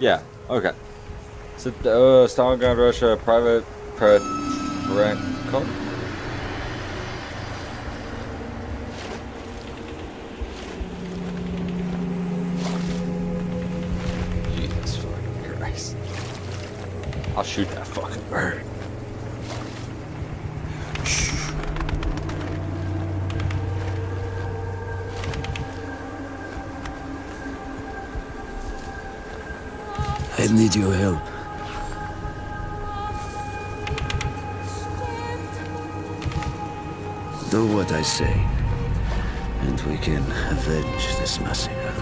Yeah, okay. So, uh, Stalingrad, Russia, private Petrenko? Jesus fucking Christ. I'll shoot that fucking bird. I need your help. Do what I say, and we can avenge this massacre.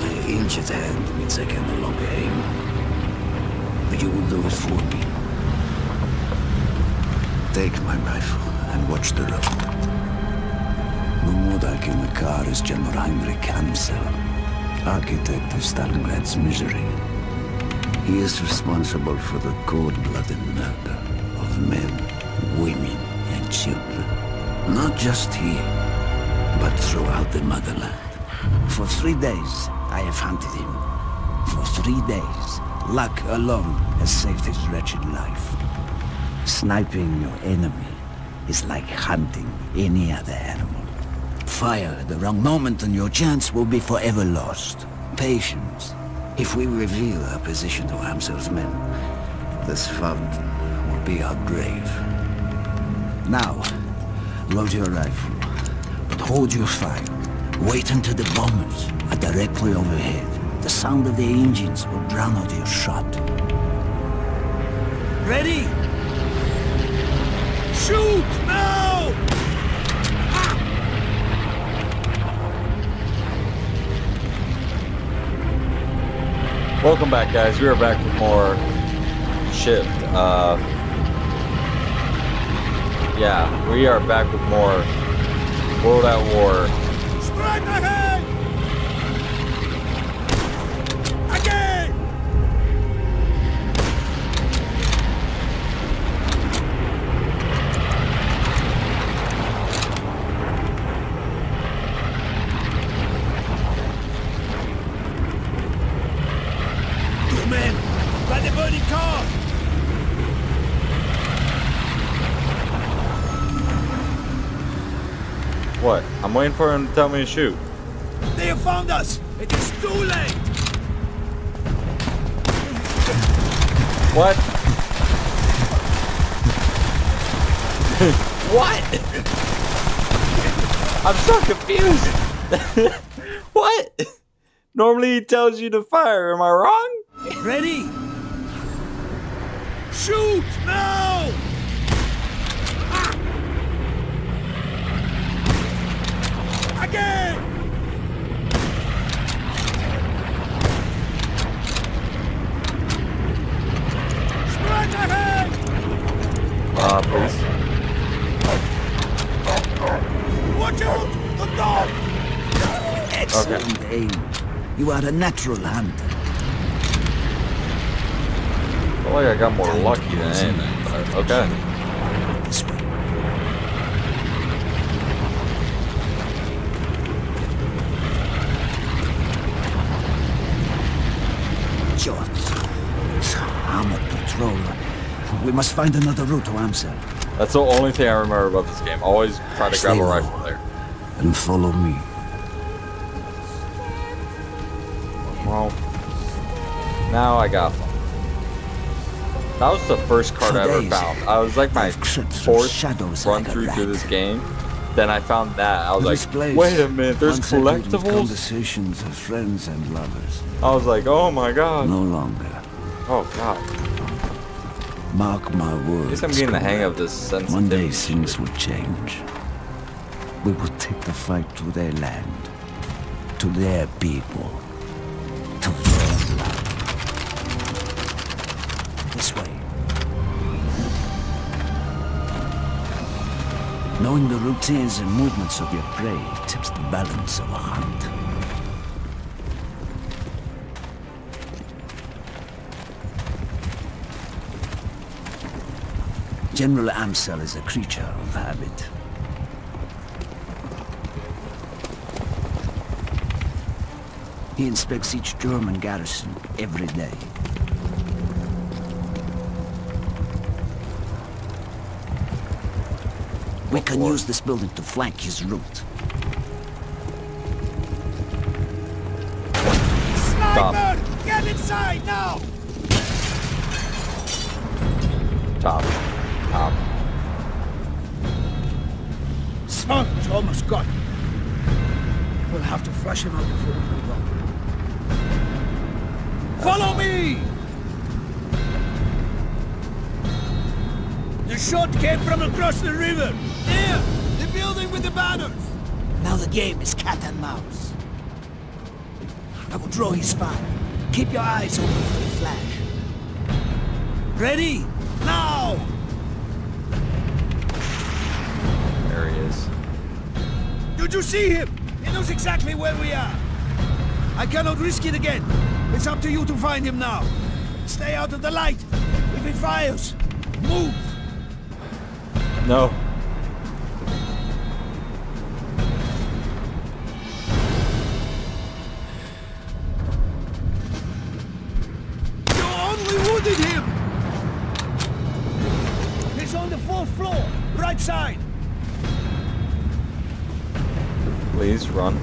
My ancient hand means I can no longer aim. But you will do it for me. Take my rifle and watch the road. Mumodak in the car is General Heinrich Amsel, architect of Stalingrad's misery. He is responsible for the cold-blooded murder of men, women, and children. Not just here, but throughout the motherland. For three days, I have hunted him. For three days, luck alone has saved his wretched life. Sniping your enemy is like hunting any other animal. Fire at the wrong moment and your chance will be forever lost. Patience. If we reveal our position to Amsel's men, this fountain will be our grave. Now, load your rifle, but hold your fire. Wait until the bombers are directly overhead. The sound of the engines will drown out your shot. Ready? Shoot now! Welcome back, guys. We are back with more Shift. Uh, yeah, we are back with more World at War. Strike ahead! I'm waiting for him to tell me to shoot. They have found us! It is too late! What? what? I'm so confused. what? Normally he tells you to fire. Am I wrong? Ready? Shoot now! Ah! Again! Strike ahead! Uh, please. Watch out! The Uh, dog! Excellent aim. You are a natural hunter. I feel like I got more lucky than anything, but okay. This way. Shots. Armored patrol. We must find another route to Amsel. That's the only thing I remember about this game. Always try to grab a rifle there. And follow me. Well, now I got one. That was the first card I ever found. I was like my fourth run through through this game. Then I found that. I was This like, place, wait a minute, there's collectibles? Conversations of friends and lovers. I was like, oh my god. No longer. Oh god. Mark my words. I'm getting the hang of this One day things will change. We will take the fight to their land, to their people, to their land. This way. Knowing the routines and movements of your prey tips the balance of a hunt. General Amsel is a creature of habit. He inspects each German garrison every day. We can floor? use this building to flank his route. Sniper! Get inside now! Top. Top. Son's almost got him. We'll have to flush him out before we move on. Follow me! The shot came from across the river. There! The building with the banners! Now the game is cat and mouse. I will draw his fire. Keep your eyes open for the flash. Ready? Did you see him? He knows exactly where we are. I cannot risk it again. It's up to you to find him now. Stay out of the light. If he fires, move. No. Run.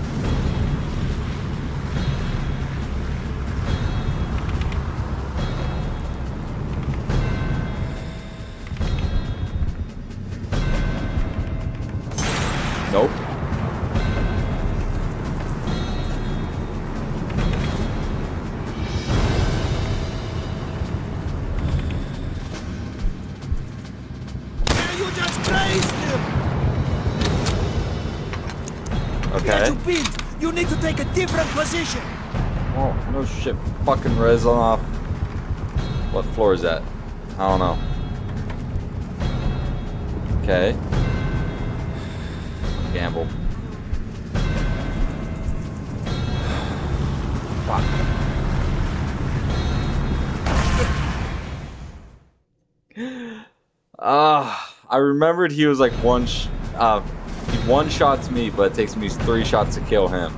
Nope. You just grazed Okay. You. You need to take a different position. Oh, no shit. Fucking res off. What floor is that? I don't know. Okay. Gamble. Fuck. Ah, I remembered he was like one sh uh, he one shots me, but it takes me three shots to kill him.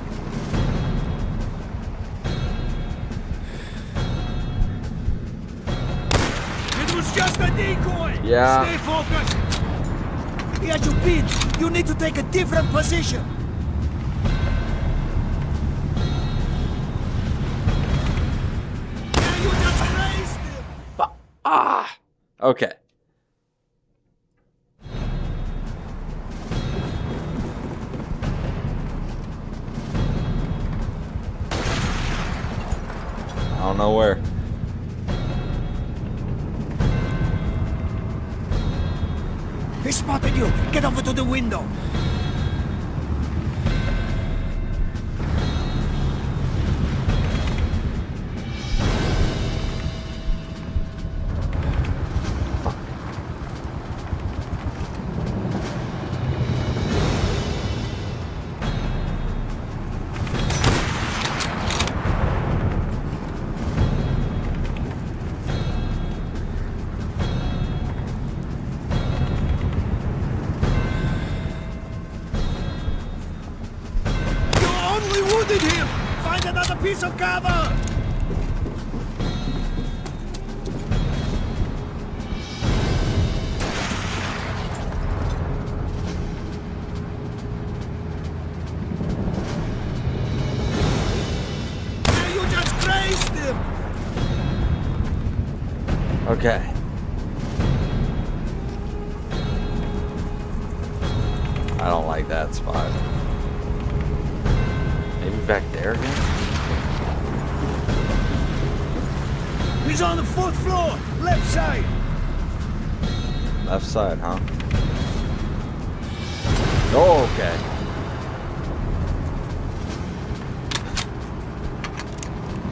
It was just a decoy. Yeah. Stay focused. Had you pinned. You need to take a different position. Yeah, you just him. Ah. Okay. Don't know where. He spotted you. Get over to the window. Find another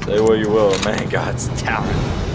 Say what you will, man, God's talent.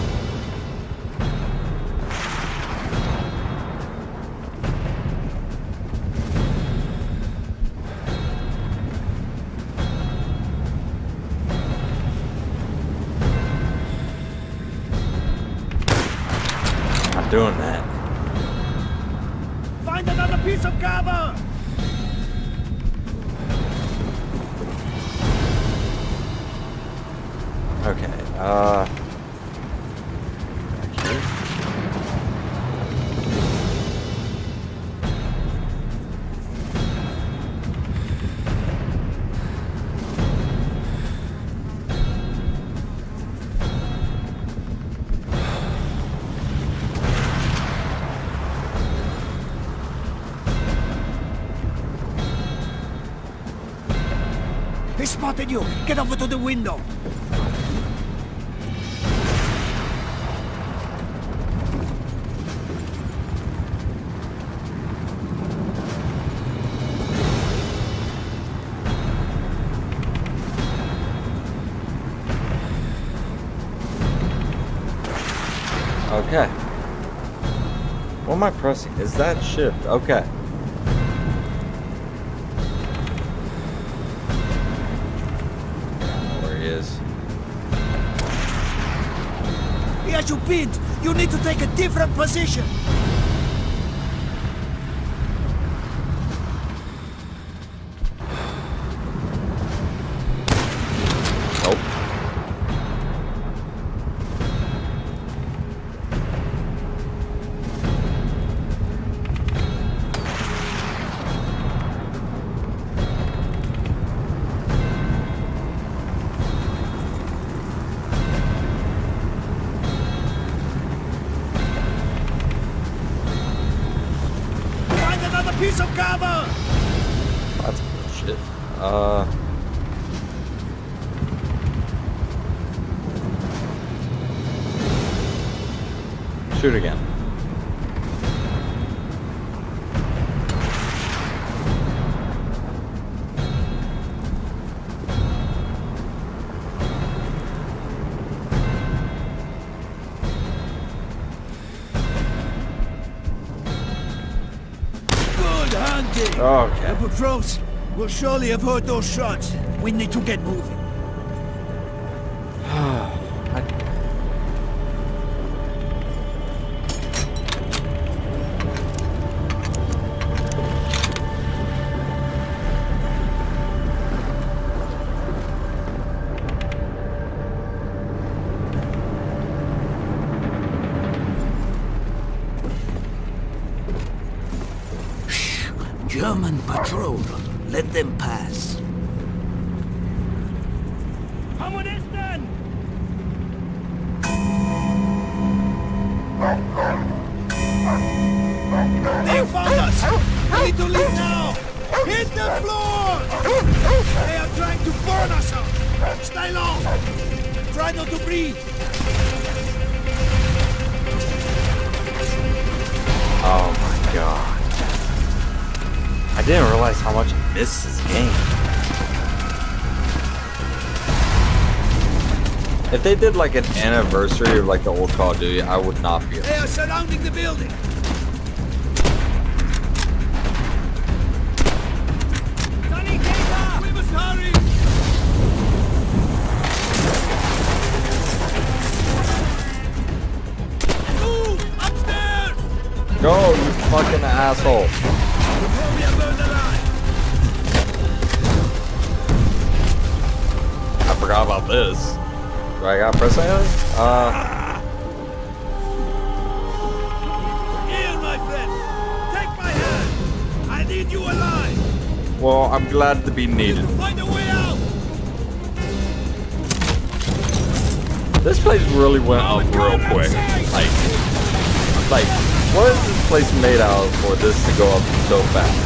He spotted you! Get over to the window! Okay. What am I pressing? Is that shift? Okay. Pinned! You need to take a different position! Hunting! Okay. The oh. patrols will surely have heard those shots. We need to get moving. Patrol. Let them pass. They found us! We need to leave now! Hit the floor! They are trying to burn us out! Stay low! Try not to breathe! Oh my god. I didn't realize how much I missed this game. If they did like an anniversary of like the old Call of Duty, I would not be. They are surrounding the building! Sonny, get We must hurry! Move! Upstairs! Go, you fucking asshole. About this. Do I got press anything? Uh, Here, my friend! Take my hand! I need you alive! well, I'm glad to be needed. Find a way out! This place really went up real quick. Like, like, what is this place made out for this to go up so fast?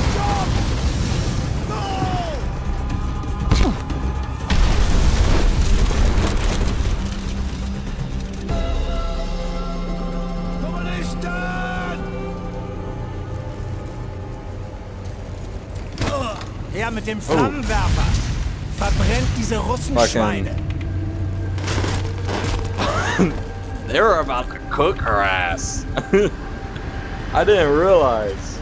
Mit dem oh. Flammenwerfer! Verbrennt diese Russenschweine! They were about to cook her ass. I didn't realize.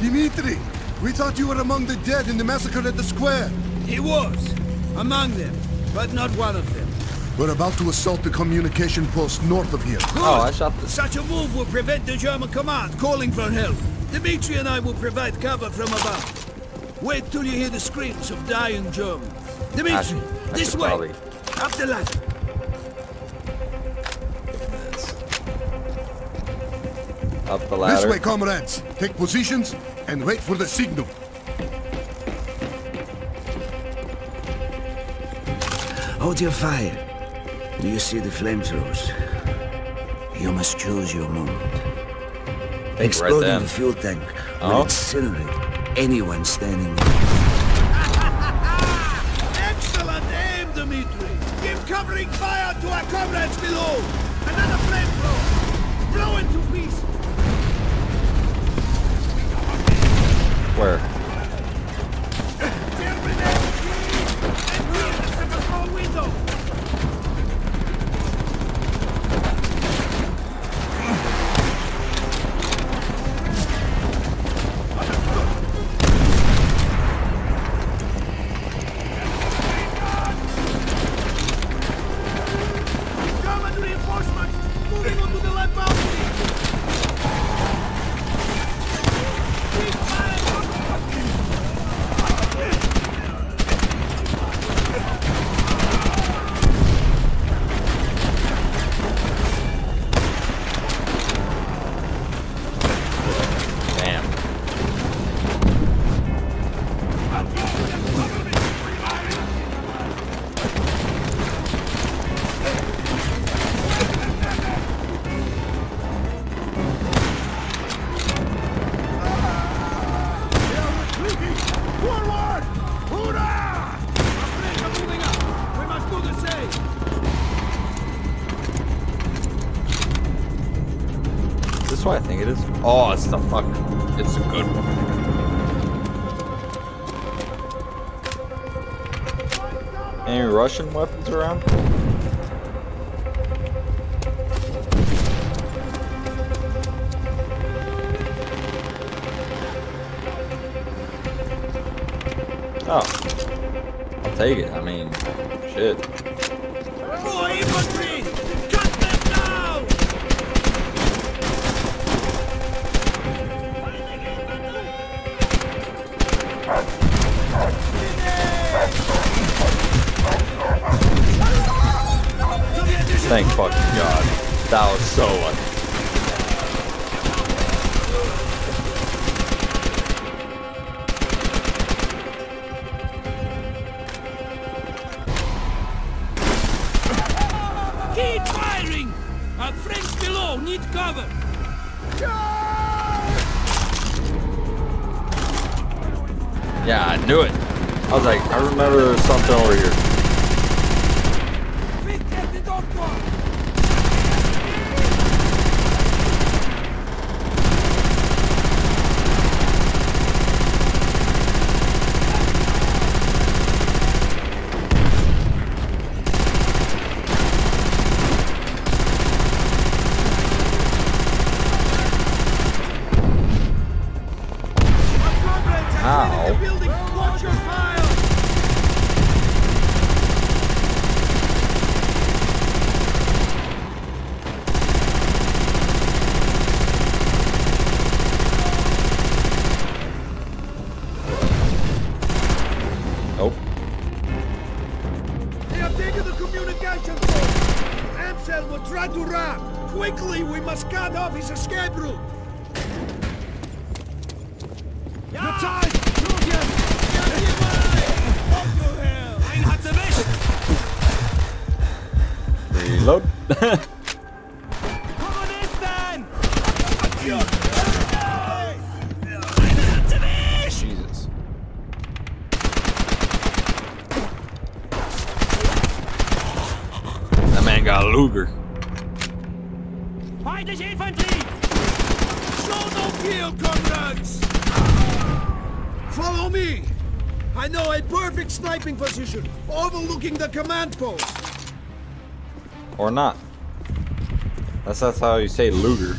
Dimitri, we thought you were among the dead in the massacre at the square. He was. Among them, but not one of them. We're about to assault the communication post north of here. Oh, I shot this. Such a move will prevent the German command calling for help. Dimitri and I will provide cover from above. Wait till you hear the screams of dying Germans. Dimitri, I- I this way. probably- Up the ladder. Up the ladder. This way, comrades. Take positions and wait for the signal. Hold your fire. Do you see the flamethrowers? You must choose your moment. Think right the fuel tank will Oh. incinerate anyone standing near. Excellent aim, Dimitri. Give covering fire to our comrades below. Another flamethrower. Blow into pieces. Where? Russian weapons around? Jesus. That man got a Luger. Feindliche Infanterie! Show no kill, comrades! Follow me! I know a perfect sniping position overlooking the command post. Or not. That's, that's how you say Luger.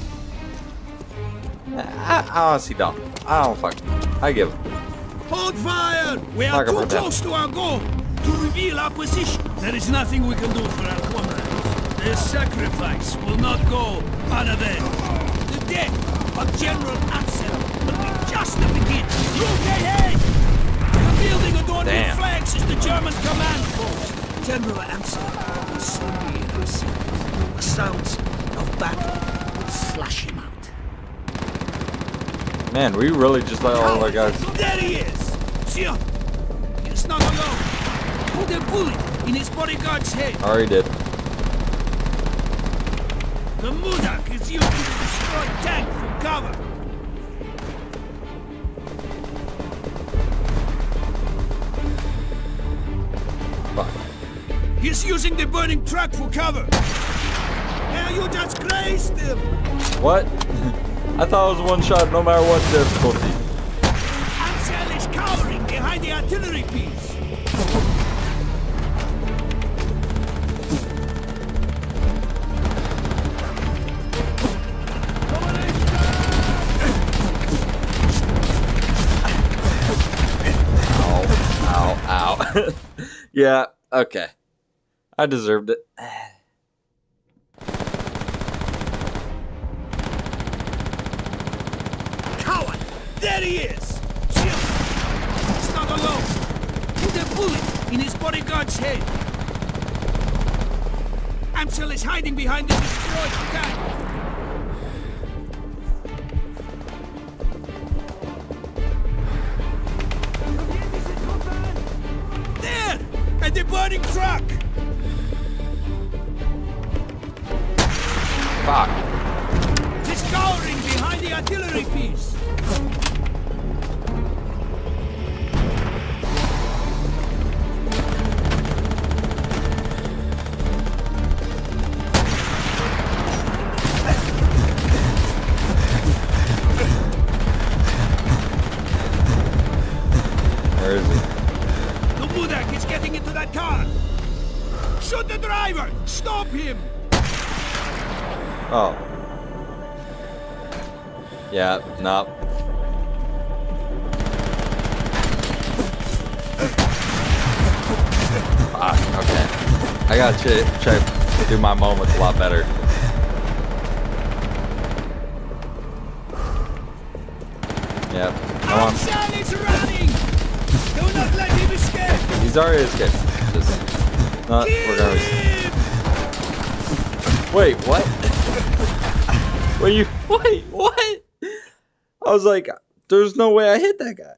I, I honestly don't. I don't fuck. I give Hold fire! We are too close to our goal to reveal our position. There is nothing we can do for our comrades. Their sacrifice will not go unavenged. The death of General Amsel will be just the beginning. Look ahead! Man, we really just let all of our guys. There he is! Sure. He's not alone. Put a bullet in his bodyguard's head. Already did. The Mudak is using the destroyed tank for cover. He's using the burning truck for cover. Now you just grazed him. What? I thought it was one shot no matter what difficulty. Amsel is cowering behind the artillery piece. Ow, ow, ow. yeah, okay. I deserved it. There he is! Shield! He's not alone. Put a bullet in his bodyguard's head. Amsel is hiding behind the destroyed tank. There! At the burning truck! Fuck. He's cowering behind the artillery piece. Yeah, no. Fuck, okay. I gotta ch check to do my moments a lot better. Yep. Come on. Running! Do not let him escape! He's already escaped. Just not gonna! Wait, what? Wait, you wait, what? I was like, there's no way I hit that guy.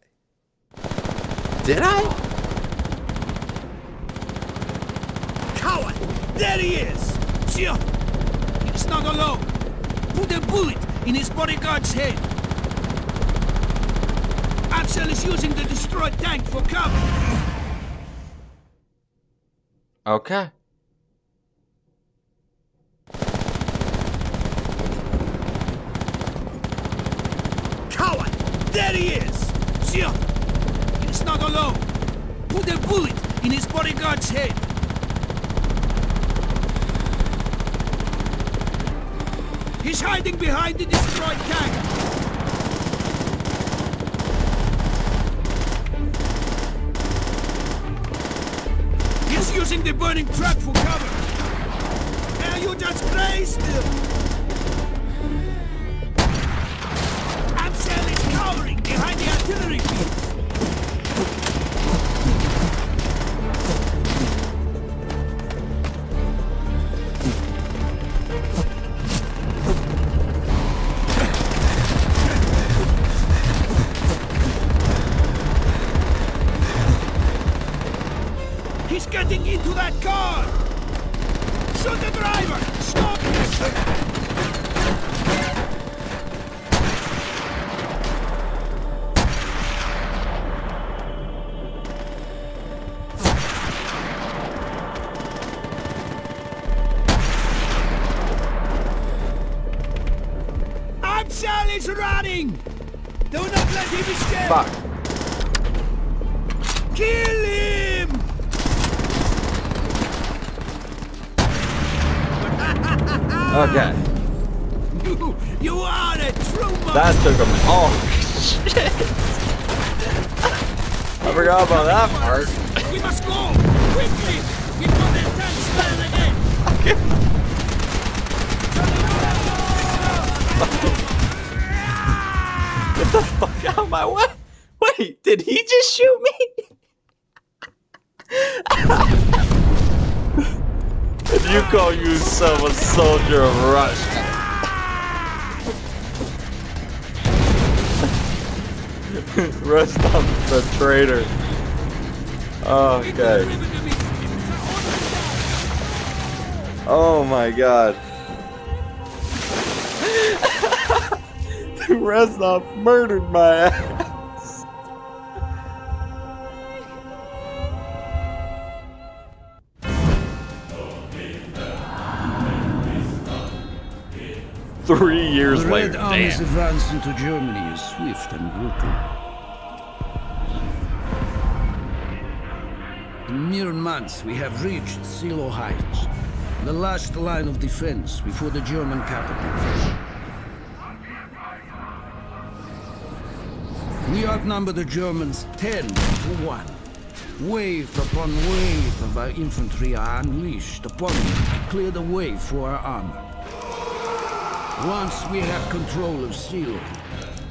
Did I? Coward! There he is! Sure! He's not alone. Put a bullet in his bodyguard's head. Amsel is using the destroyed tank for cover. Okay. Coward! There he is! Sure! He's not alone. Put a bullet in his bodyguard's head. He's hiding behind the destroyed tank. He's using the burning truck for cover. Now you just him. Artillery piece. Is running! Do not let him escape! Fuck. Kill him! Okay. You, you are a true man! That took him. Oh, shit. I forgot about that part. We must go! Quickly! Before the tanks land again! the fuck out of my way! Wait, did he just shoot me? and you call yourself a soldier of Russia? Rest on the traitor. Okay. Oh my god. Reznov murdered my ass. Three years The later, Red Army's advance into Germany is swift and brutal. In mere months, we have reached Seelow Heights, the last line of defense before the German capital. We outnumber the Germans 10 to 1. Wave upon wave of our infantry are unleashed upon them to clear the way for our armor. Once we have control of Seelow,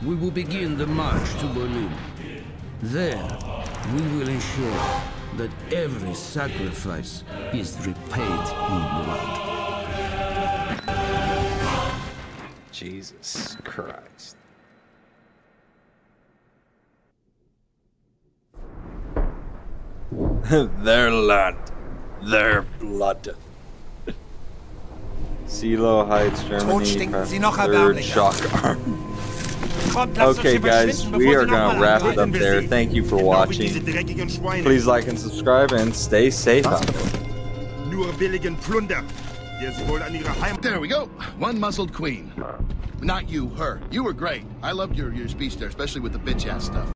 we will begin the march to Berlin. There, we will ensure that every sacrifice is repaid in blood. Jesus Christ. their land, their blood. Seelow Heights, Tot Germany. stinken sie noch Third erbärmlicher. shock arm. Kommt, Okay, guys, we are gonna wrap it up there. Thank you for Genau wie diese watching. Please like and subscribe and stay safe out there. Nur billigen Plunder, der sie wohl an ihre Heimat... There we go. One muzzled queen. Not you, her. You were great. I loved your, your speech there, especially with the bitch ass stuff.